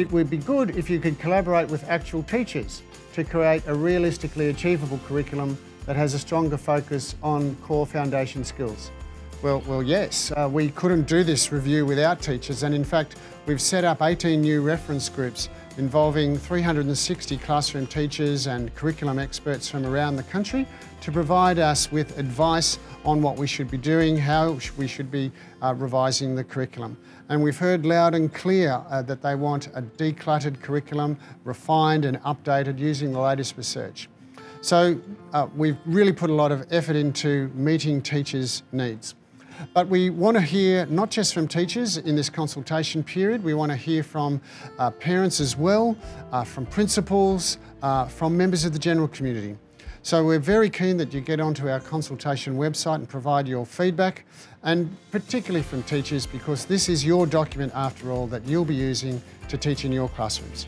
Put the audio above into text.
it would be good if you could collaborate with actual teachers to create a realistically achievable curriculum that has a stronger focus on core foundation skills. Well, well yes, uh, we couldn't do this review without teachers and in fact we've set up 18 new reference groups involving 360 classroom teachers and curriculum experts from around the country to provide us with advice on what we should be doing, how we should be uh, revising the curriculum. And we've heard loud and clear uh, that they want a decluttered curriculum, refined and updated using the latest research. So uh, we've really put a lot of effort into meeting teachers' needs. But we want to hear not just from teachers in this consultation period, we want to hear from uh, parents as well, uh, from principals, uh, from members of the general community. So we're very keen that you get onto our consultation website and provide your feedback, and particularly from teachers because this is your document after all that you'll be using to teach in your classrooms.